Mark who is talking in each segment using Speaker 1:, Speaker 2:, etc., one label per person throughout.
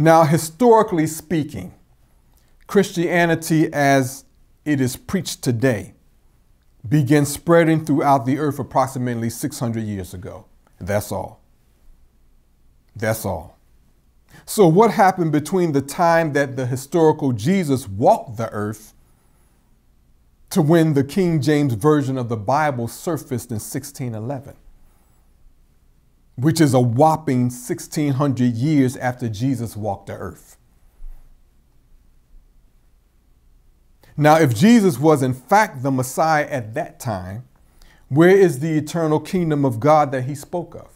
Speaker 1: Now, historically speaking, Christianity as it is preached today began spreading throughout the earth approximately 600 years ago. That's all. That's all. So, what happened between the time that the historical Jesus walked the earth to when the King James Version of the Bible surfaced in 1611? Which is a whopping 1600 years after Jesus walked the earth. Now, if Jesus was in fact the Messiah at that time, where is the eternal kingdom of God that he spoke of?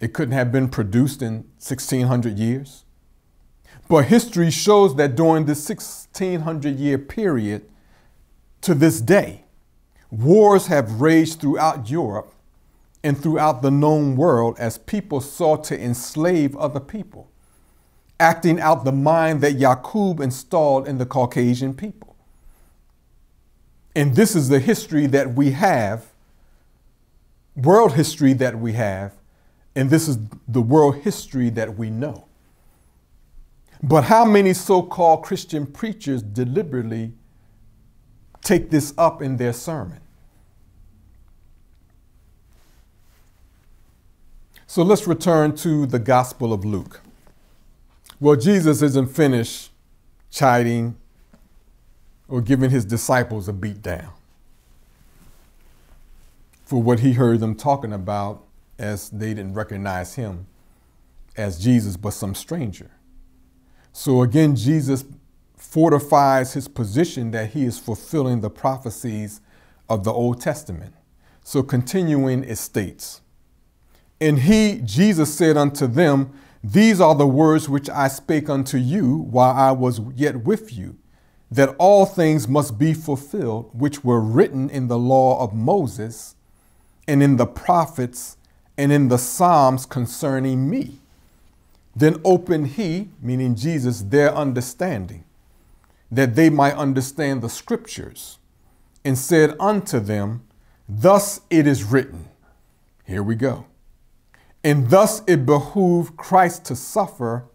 Speaker 1: It couldn't have been produced in 1600 years. But history shows that during this 1600 year period to this day, wars have raged throughout Europe and throughout the known world as people sought to enslave other people acting out the mind that Yaqub installed in the Caucasian people. And this is the history that we have, world history that we have, and this is the world history that we know. But how many so called Christian preachers deliberately take this up in their sermon? So let's return to the Gospel of Luke. Well, Jesus isn't finished chiding or giving his disciples a beat down for what he heard them talking about as they didn't recognize him as Jesus, but some stranger. So again, Jesus fortifies his position that he is fulfilling the prophecies of the Old Testament. So continuing, it states, And he, Jesus said unto them, these are the words which I spake unto you while I was yet with you, that all things must be fulfilled which were written in the law of Moses, and in the prophets, and in the Psalms concerning me. Then opened he, meaning Jesus, their understanding, that they might understand the scriptures, and said unto them, Thus it is written. Here we go. And thus it behooved Christ to suffer,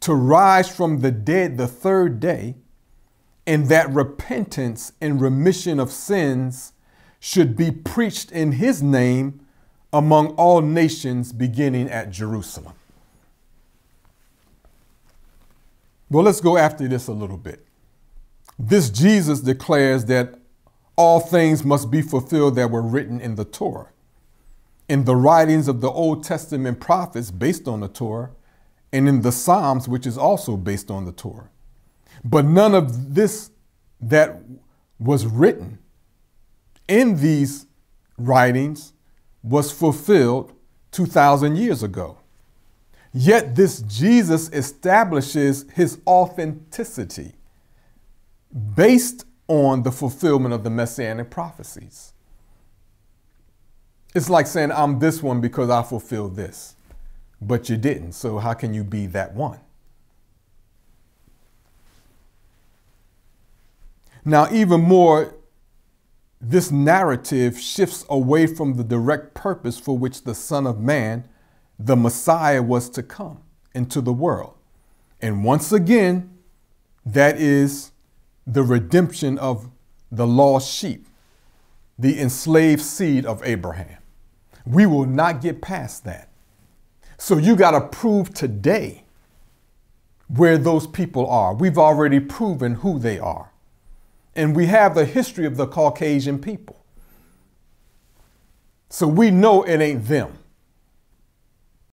Speaker 1: to rise from the dead the third day, and that repentance and remission of sins should be preached in his name among all nations, beginning at Jerusalem. Well, let's go after this a little bit. This Jesus declares that all things must be fulfilled that were written in the Torah in the writings of the Old Testament prophets based on the Torah, and in the Psalms, which is also based on the Torah. But none of this that was written in these writings was fulfilled 2,000 years ago. Yet this Jesus establishes his authenticity based on the fulfillment of the messianic prophecies. It's like saying, I'm this one because I fulfilled this, but you didn't. So how can you be that one? Now, even more, this narrative shifts away from the direct purpose for which the Son of Man, the Messiah, was to come into the world. And once again, that is the redemption of the lost sheep, the enslaved seed of Abraham. We will not get past that. So you got to prove today where those people are. We've already proven who they are. And we have the history of the Caucasian people. So we know it ain't them.